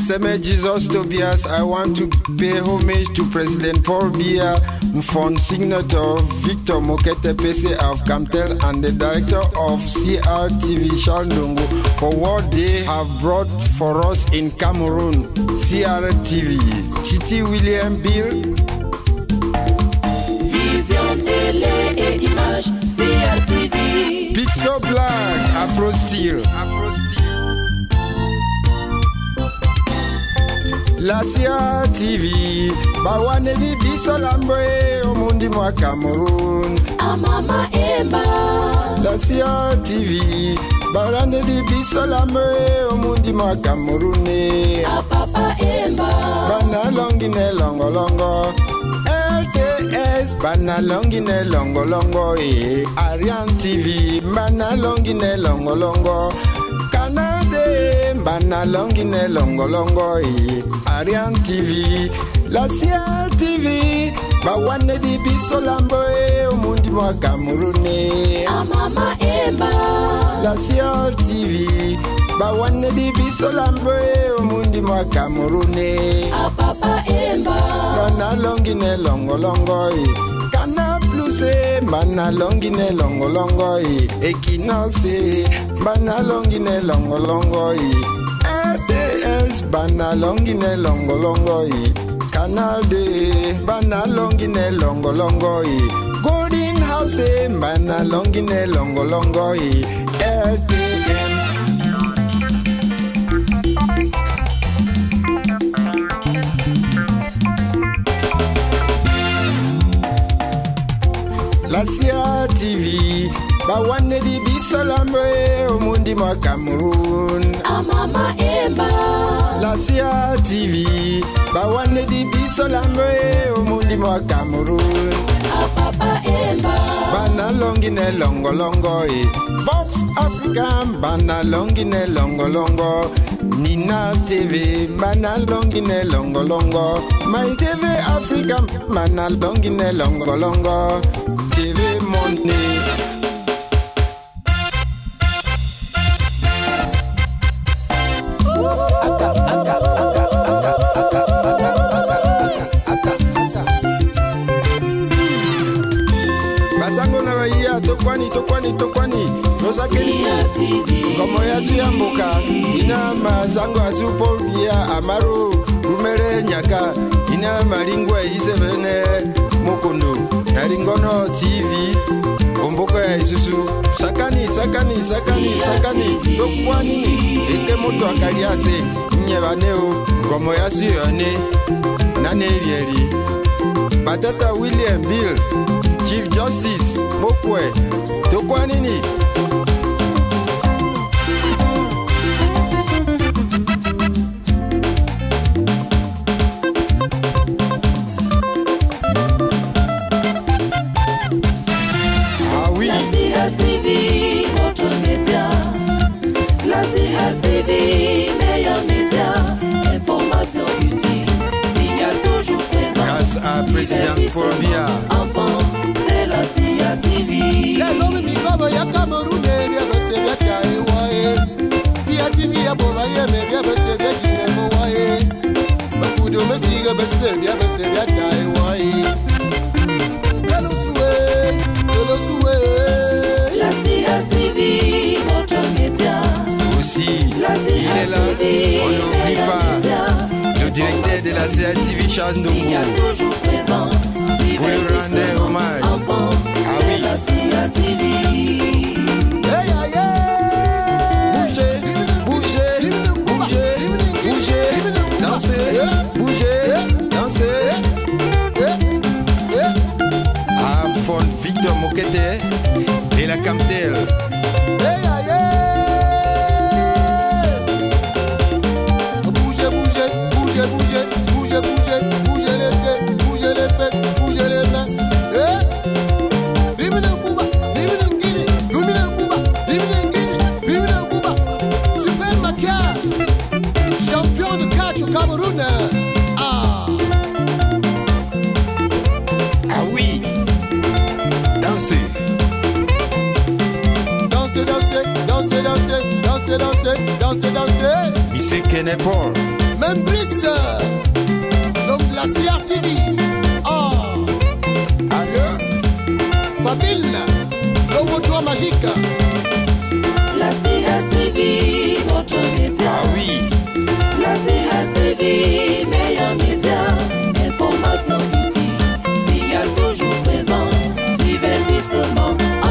Maseme Jesus Tobias, I want to pay homage to President Paul Biya, Mfon signator Victor Mukete PC of Camtel and the director of CRTV Charles for what they have brought for us in Cameroon, CRTV. Titi William Bill, Vision télé et images Asia TV bawaneli biso lambre omundi mwa cameroun amama ema dasia tv balandeli biso lambre omundi mwa cameroun e. apapa ema banalongi ne longolongo lts banalongi ne longolongo e. Arian tv banalongi ne longolongo longo. Bana longi ne longo longo. Eh, Arian TV, la CRTV, bawane di biso lambo eh, omundi mwa Cameroon. eh. Amama Emba. La CRTV, bawane di biso lambo eh, omundi mwa Cameroon. eh. Apapa Emba. bana longi ne longolongo e kana plus e bana longi ne longolongo e equinox e bana longi ne longolongo e rts bana longi ne longolongo e canal de bana longi ne longolongo e golden house bana longi ne longolongo tv bawane di biso lambo e omundi mwa cameroon Amama Emba. la sia tv bawane di biso lambo e omundi mwa cameroon Apapa Emba. bana longi ne longolongo e. Box africa bana longi ne longolongo nina tv bana longi ne longolongo my tv africa bana longi ne longolongo tv monde basango na baiya tokwani tokwani tokwani. Nozakelini CRTV. ngomo yasu ya mboka ina mazango asu paul Biya amaro rumere nyaka. Ina malingwa isebene mokondo. Na ringono tv susu sakani sakani sakani sakani. Gbogbo anini eke moto akari ase. Nyeba ne o. Nkɔmɔ ya si yɔ ne nane erieri. Patata william bill. Chief justice mokwe. Toko anini. TV, notre média. La CIA TV, meilleur média. Information utile, S'il y a toujours présent. Grâce à Président Fobia. C'est la CIA TV. SIA TV ya boma fidèles. On n'oublie pas le directeur de la CATV Charles Ndongo. Vous lui rendez hommage. Ah oui. Hey, hey, hey. Bougez, bougez, bougez, bougez, dansez, bougez, dansez. Eh, eh. ah, Afon Victor Mokete et la Camtel. danser, danser, danser, danser, danser, danser, danser, danser. Ici Kenne Paul. Même plus, donc la CRTV. Oh. Ah. Allô? Fabine, le moto magique. La CRTV, notre média. Ah oui. La CRTV, meilleur média. Information utile, s'il y a toujours présent, divertissement. Ah.